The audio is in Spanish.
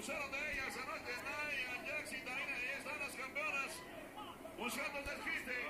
abusaron de ellas anoche. Nia Jax y Taina, ahí están las campeonas. Buscando el despiste,